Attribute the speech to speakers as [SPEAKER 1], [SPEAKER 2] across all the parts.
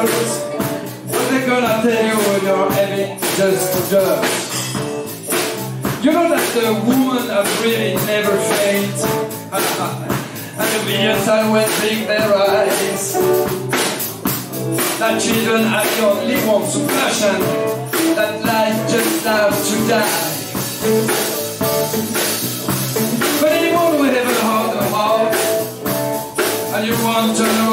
[SPEAKER 1] I tell you when you're having just just. You know that the woman has really never faint. and the millions always blink their eyes. That children are the only ones who passion. That life just loves to die. But anyone will have a heart of heart And you want to know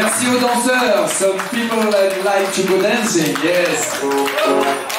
[SPEAKER 1] Merci aux danseurs. Some people like, to go dancing. Yes. Ah.